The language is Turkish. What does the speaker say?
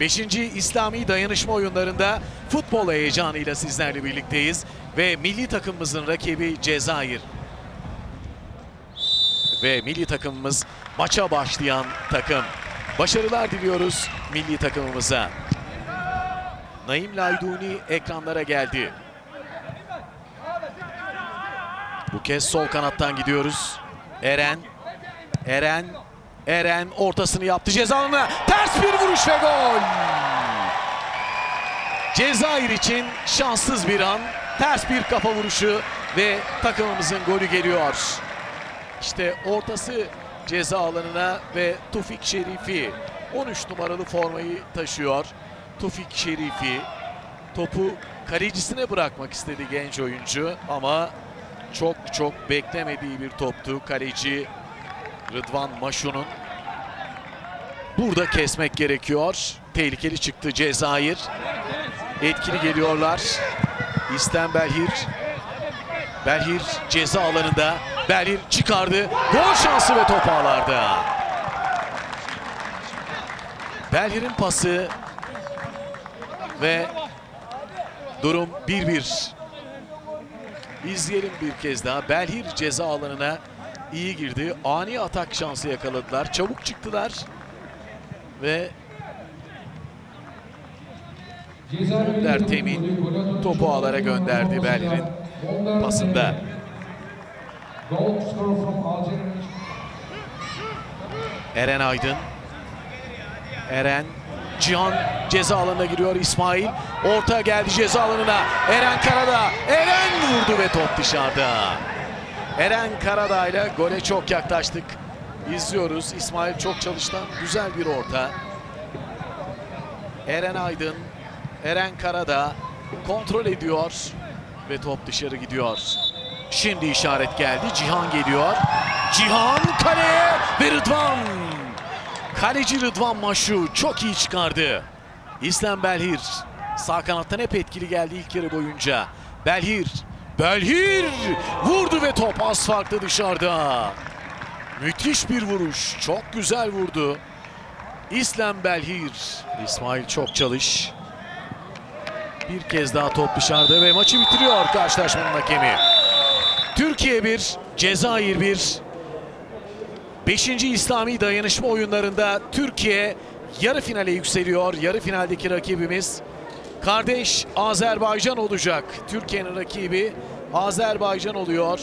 5. İslami dayanışma oyunlarında futbol heyecanıyla sizlerle birlikteyiz ve milli takımımızın rakibi Cezayir. Ve milli takımımız maça başlayan takım. Başarılar diliyoruz milli takımımıza. Naim Layduni ekranlara geldi. Bu kez sol kanattan gidiyoruz. Eren. Eren. Eren ortasını yaptı ceza alanına. Ters bir vuruş ve gol. Cezayir için şanssız bir an. Ters bir kafa vuruşu ve takımımızın golü geliyor. İşte ortası ceza alanına ve Tufik Şerifi 13 numaralı formayı taşıyor. Tufik Şerifi topu kalecisine bırakmak istedi genç oyuncu ama çok çok beklemediği bir toptu. Kaleci Rıdvan Maşu'nun burada kesmek gerekiyor. Tehlikeli çıktı Cezayir. Etkili geliyorlar. İstem Belhir. Belhir ceza alanında. Belhir çıkardı. Gol şansı ve top ağlarda. Belhir'in pası ve durum 1-1. İzleyelim bir kez daha. Belhir ceza alanına iyi girdi. Ani atak şansı yakaladılar. Çabuk çıktılar. Ve Önder Temin topu ağlara gönderdi Belir'in pasında. Eren Aydın. Eren Cihan ceza alanına giriyor İsmail. Orta geldi ceza alanına. Eren Karadağ. Eren vurdu ve top dışarıda. Eren Karadağ ile gole çok yaklaştık. İzliyoruz. İsmail çok çalıştan güzel bir orta. Eren Aydın. Eren Karadağ kontrol ediyor ve top dışarı gidiyor. Şimdi işaret geldi. Cihan geliyor. Cihan kaleye ve Rıdvan. Kaleci Rıdvan Maşu çok iyi çıkardı. İslam Belhir sağ kanattan hep etkili geldi ilk yarı boyunca. Belhir, Belhir vurdu ve top az farklı dışarıda. Müthiş bir vuruş. Çok güzel vurdu. İslam Belhir. İsmail çok çalış. Bir kez daha top dışarıda ve maçı bitiriyor karşılaşmanın hakemi. Türkiye 1, Cezayir 1. 5. İslami dayanışma oyunlarında Türkiye yarı finale yükseliyor. Yarı finaldeki rakibimiz kardeş Azerbaycan olacak. Türkiye'nin rakibi Azerbaycan oluyor.